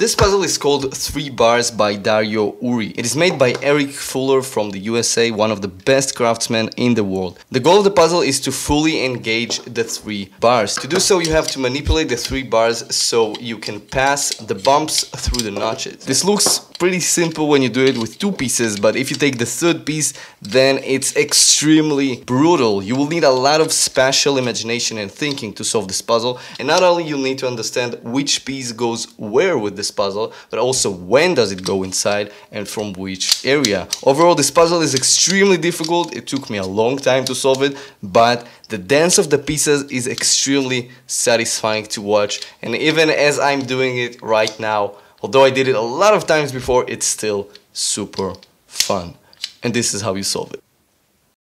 This puzzle is called Three Bars by Dario Uri. It is made by Eric Fuller from the USA, one of the best craftsmen in the world. The goal of the puzzle is to fully engage the three bars. To do so, you have to manipulate the three bars so you can pass the bumps through the notches. This looks pretty simple when you do it with two pieces, but if you take the third piece, then it's extremely brutal. You will need a lot of spatial imagination and thinking to solve this puzzle, and not only you'll need to understand which piece goes where with this puzzle, but also when does it go inside and from which area. Overall, this puzzle is extremely difficult. It took me a long time to solve it, but the dance of the pieces is extremely satisfying to watch. And even as I'm doing it right now, although I did it a lot of times before, it's still super fun. And this is how you solve it.